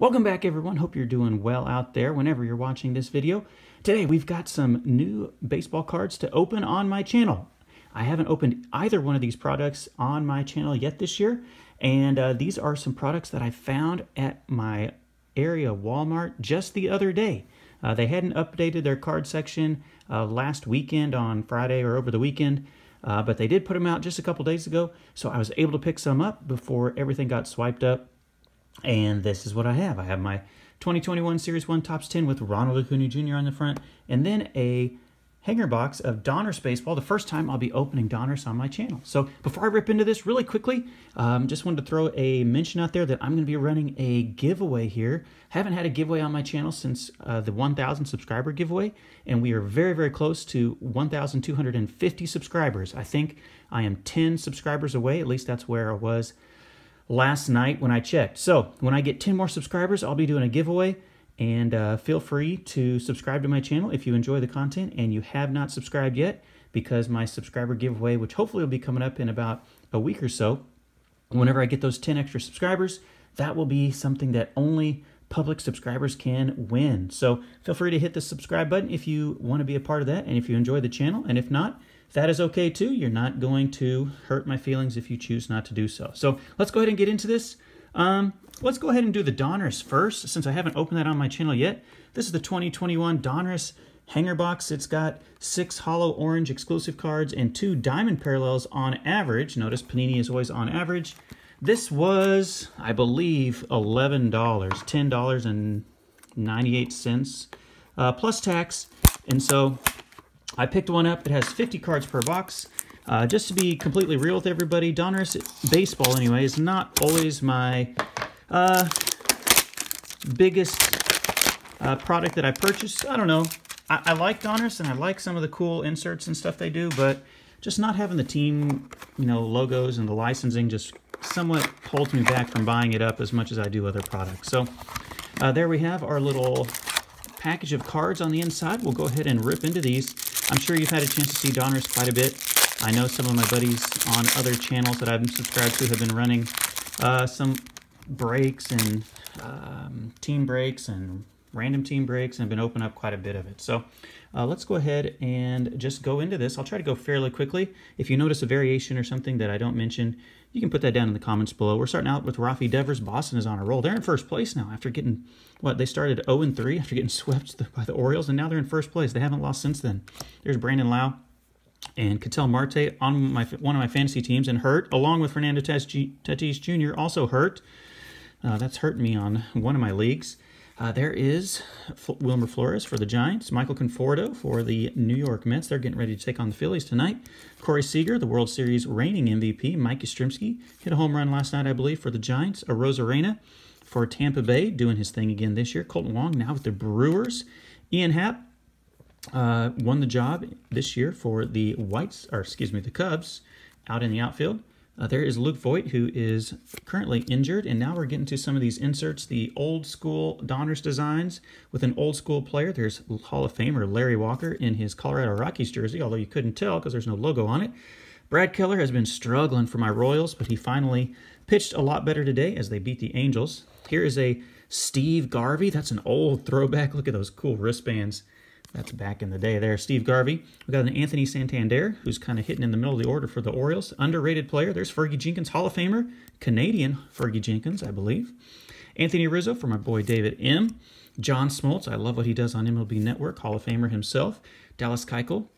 Welcome back everyone. Hope you're doing well out there whenever you're watching this video. Today we've got some new baseball cards to open on my channel. I haven't opened either one of these products on my channel yet this year. And uh, these are some products that I found at my area Walmart just the other day. Uh, they hadn't updated their card section uh, last weekend on Friday or over the weekend, uh, but they did put them out just a couple days ago. So I was able to pick some up before everything got swiped up and this is what I have. I have my 2021 Series 1 Topps 10 with Ronald Acuna Jr. on the front, and then a hanger box of Donruss Baseball, the first time I'll be opening Donruss on my channel. So before I rip into this really quickly, um, just wanted to throw a mention out there that I'm going to be running a giveaway here. Haven't had a giveaway on my channel since uh, the 1,000 subscriber giveaway, and we are very, very close to 1,250 subscribers. I think I am 10 subscribers away, at least that's where I was last night when I checked. So when I get 10 more subscribers, I'll be doing a giveaway. And uh, feel free to subscribe to my channel if you enjoy the content and you have not subscribed yet because my subscriber giveaway, which hopefully will be coming up in about a week or so, whenever I get those 10 extra subscribers, that will be something that only public subscribers can win. So feel free to hit the subscribe button if you want to be a part of that and if you enjoy the channel. And if not, that is okay too. You're not going to hurt my feelings if you choose not to do so. So let's go ahead and get into this. Um, let's go ahead and do the Donruss first, since I haven't opened that on my channel yet. This is the 2021 Donruss hanger box. It's got six hollow orange exclusive cards and two diamond parallels on average. Notice Panini is always on average. This was, I believe, $11, $10.98 uh, plus tax. And so I picked one up. It has 50 cards per box. Uh, just to be completely real with everybody, Donruss Baseball, anyway, is not always my uh, biggest uh, product that I purchased. I don't know. I, I like Donruss, and I like some of the cool inserts and stuff they do, but just not having the team, you know, logos and the licensing just somewhat holds me back from buying it up as much as I do other products. So uh, there we have our little package of cards on the inside. We'll go ahead and rip into these. I'm sure you've had a chance to see Donruss quite a bit. I know some of my buddies on other channels that I've subscribed to have been running uh, some breaks and um, team breaks and random team breaks and been opening up quite a bit of it. So uh, let's go ahead and just go into this. I'll try to go fairly quickly. If you notice a variation or something that I don't mention, you can put that down in the comments below. We're starting out with Rafi Devers. Boston is on a roll. They're in first place now after getting, what, they started 0-3 after getting swept by the Orioles, and now they're in first place. They haven't lost since then. There's Brandon Lowe and Ketel Marte on my one of my fantasy teams and hurt, along with Fernando Tatis Jr. also hurt. Uh, that's hurting me on one of my leagues. Uh, there is F Wilmer Flores for the Giants, Michael Conforto for the New York Mets. They're getting ready to take on the Phillies tonight. Corey Seager, the World Series reigning MVP. Mike Yastrzemski hit a home run last night, I believe, for the Giants. Arozarena for Tampa Bay, doing his thing again this year. Kolten Wong now with the Brewers. Ian Happ uh, won the job this year for the Whites, or excuse me, the Cubs, out in the outfield. Uh, there is Luke Voit, who is currently injured, and now we're getting to some of these inserts, the old school Donruss designs with an old school player. There's Hall of Famer Larry Walker in his Colorado Rockies jersey, although you couldn't tell because there's no logo on it. Brad Keller has been struggling for my Royals, but he finally pitched a lot better today as they beat the Angels. Here is a Steve Garvey. That's an old throwback. Look at those cool wristbands. That's back in the day there. Steve Garvey. We got an Anthony Santander, who's kind of hitting in the middle of the order for the Orioles. Underrated player. There's Fergie Jenkins, Hall of Famer. Canadian Fergie Jenkins, I believe. Anthony Rizzo for my boy David M. John Smoltz. I love what he does on MLB Network. Hall of Famer himself. Dallas Keuchel.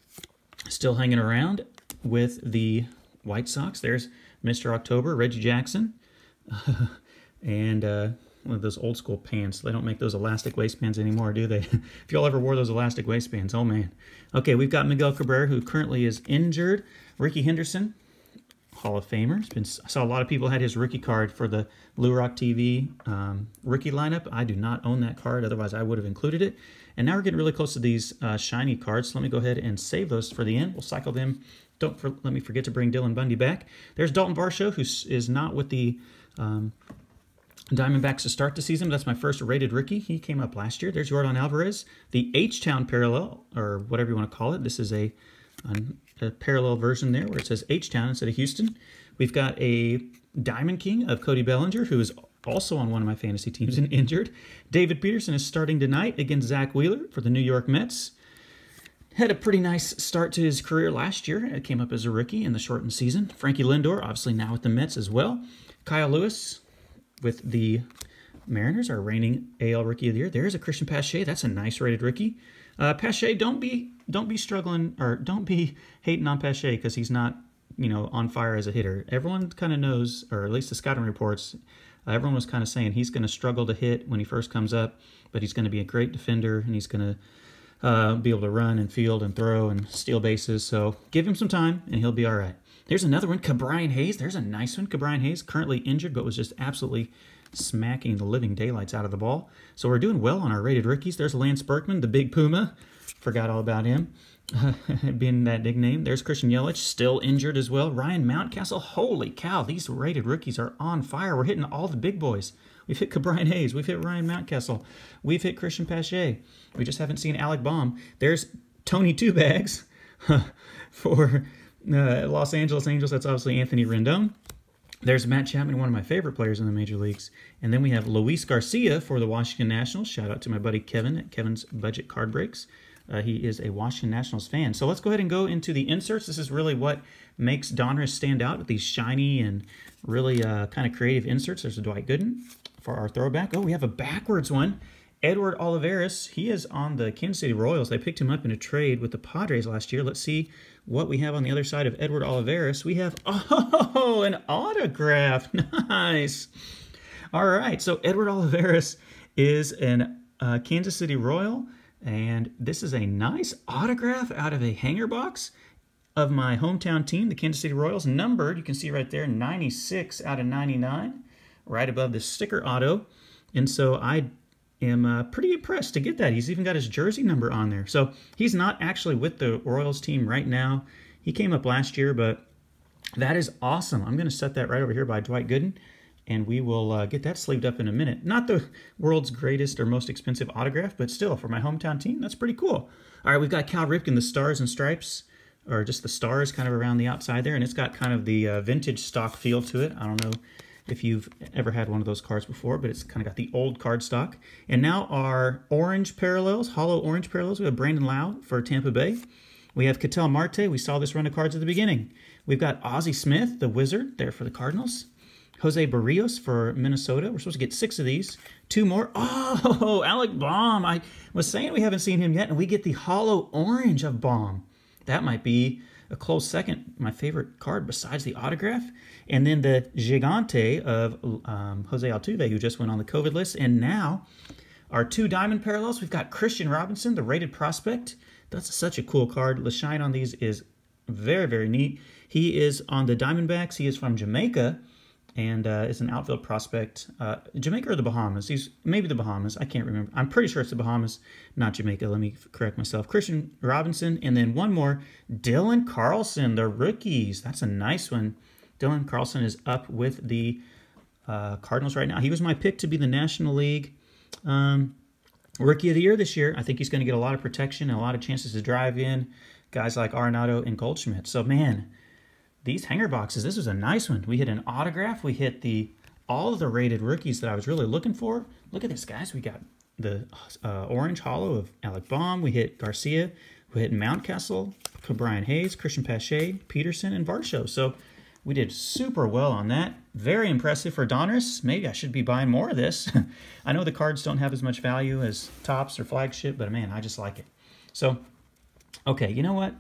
Still hanging around with the White Sox. There's Mr. October, Reggie Jackson. and uh, one of those old school pants. They don't make those elastic waistbands anymore, do they? if y'all ever wore those elastic waistbands, oh man. Okay, we've got Miguel Cabrera, who currently is injured. Rickey Henderson, Hall of Famer. Been, I saw a lot of people had his rookie card for the Blue Rock TV um, rookie lineup. I do not own that card, otherwise I would have included it. And now we're getting really close to these uh, shiny cards. So let me go ahead and save those for the end. We'll cycle them. Don't for, let me forget to bring Dylan Bundy back. There's Dalton Varsho, who is not with the um, Diamondbacks to start the season. That's my first rated rookie. He came up last year. There's Yordan Alvarez. The H-Town parallel, or whatever you want to call it. This is a, a, a parallel version there where it says H-Town instead of Houston. We've got a Diamond King of Cody Bellinger, who is also on one of my fantasy teams and injured. David Peterson is starting tonight against Zack Wheeler for the New York Mets. Had a pretty nice start to his career last year. It came up as a rookie in the shortened season. Frankie Lindor, obviously now with the Mets as well. Kyle Lewis with the Mariners, our reigning AL Rookie of the Year. There's a Cristian Pache. That's a nice rated rookie. Uh, Pache, don't be don't be struggling or don't be hating on Pache because he's not you know on fire as a hitter. Everyone kind of knows, or at least the scouting reports, uh, everyone was kind of saying he's going to struggle to hit when he first comes up, but he's going to be a great defender and he's going to uh, be able to run and field and throw and steal bases. So give him some time and he'll be all right. There's another one, Ke'Bryan Hayes. There's a nice one. Ke'Bryan Hayes, currently injured, but was just absolutely smacking the living daylights out of the ball. So we're doing well on our rated rookies. There's Lance Berkman, the big Puma. Forgot all about him. being that nickname. There's Christian Yelich, still injured as well. Ryan Mountcastle, holy cow, these rated rookies are on fire. We're hitting all the big boys. We've hit Ke'Bryan Hayes. We've hit Ryan Mountcastle. We've hit Cristian Pache. We just haven't seen Alec Bohm. There's Tony Two Bags for uh, Los Angeles Angels. That's obviously Anthony Rendon. There's Matt Chapman, one of my favorite players in the major leagues. And then we have Luis Garcia for the Washington Nationals. Shout out to my buddy Kevin at Kevin's Budget Card Breaks. Uh, he is a Washington Nationals fan. So let's go ahead and go into the inserts. This is really what makes Donruss stand out with these shiny and really uh, kind of creative inserts. There's a Dwight Gooden for our throwback. Oh, we have a backwards one. Edward Olivares, he is on the Kansas City Royals. They picked him up in a trade with the Padres last year. Let's see what we have on the other side of Edward Olivares. We have, oh, an autograph. Nice. All right, so Edward Olivares is an uh, Kansas City Royal, and this is a nice autograph out of a hanger box of my hometown team, the Kansas City Royals, numbered, you can see right there, 96 out of 99, right above the sticker auto. And so I am uh, pretty impressed to get that. He's even got his jersey number on there. So he's not actually with the Royals team right now. He came up last year, but that is awesome. I'm going to set that right over here by Dwight Gooden, and we will uh, get that sleeved up in a minute. Not the world's greatest or most expensive autograph, but still, for my hometown team, that's pretty cool. All right, we've got Cal Ripken, the stars and stripes, or just the stars kind of around the outside there, and it's got kind of the uh, vintage stock feel to it. I don't know if you've ever had one of those cards before, but it's kind of got the old card stock. And now our orange parallels, hollow orange parallels, we have Brandon Lowe for Tampa Bay. We have Ketel Marte. We saw this run of cards at the beginning. We've got Ozzie Smith, the wizard, there for the Cardinals. Jose Berrios for Minnesota. We're supposed to get six of these. Two more. Oh, Alec Bohm. I was saying we haven't seen him yet, and we get the hollow orange of Bohm. That might be a close second, my favorite card besides the autograph. And then the Gigante of um, Jose Altuve, who just went on the COVID list. And now our two diamond parallels, we've got Kristian Robinson, the rated prospect. That's such a cool card. The shine on these is very, very neat. He is on the Diamondbacks. He is from Jamaica and uh, is an outfield prospect. Uh, Jamaica or the Bahamas? He's maybe the Bahamas. I can't remember. I'm pretty sure it's the Bahamas, not Jamaica. Let me correct myself. Kristian Robinson, and then one more, Dylan Carlson, the rookies. That's a nice one. Dylan Carlson is up with the uh, Cardinals right now. He was my pick to be the National League um, Rookie of the Year this year. I think he's going to get a lot of protection and a lot of chances to drive in guys like Arenado and Goldschmidt. So, man, these hanger boxes, this was a nice one. We hit an autograph. We hit the all of the rated rookies that I was really looking for. Look at this, guys. We got the uh, orange hollow of Alec Bohm. We hit Garcia. We hit Mountcastle, Brian Hayes, Cristian Pache, Peterson, and Varsho. So we did super well on that. Very impressive for Donruss. Maybe I should be buying more of this. I know the cards don't have as much value as Topps or Flagship, but man, I just like it. So, okay, you know what?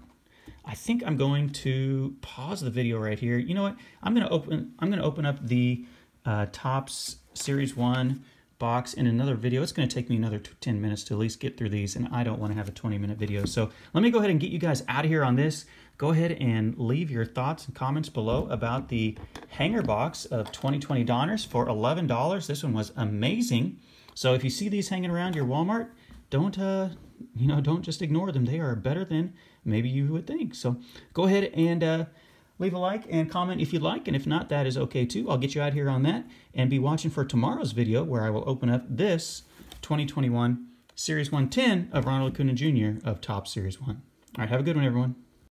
I think I'm going to pause the video right here. You know what? I'm going to open I'm going to open up the uh, Topps Series 1 box in another video. It's going to take me another 10 minutes to at least get through these, and I don't want to have a 20-minute video. So let me go ahead and get you guys out of here on this. Go ahead and leave your thoughts and comments below about the hanger box of 2020 Donruss for $11. This one was amazing. So if you see these hanging around your Walmart, don't uh, you know, don't just ignore them. They are better than maybe you would think. So go ahead and uh, leave a like and comment if you'd like. And if not, that is okay too. I'll get you out here on that and be watching for tomorrow's video where I will open up this 2021 Series 110 of Ronald Acuna Jr. of Topps Series 1. All right, have a good one, everyone.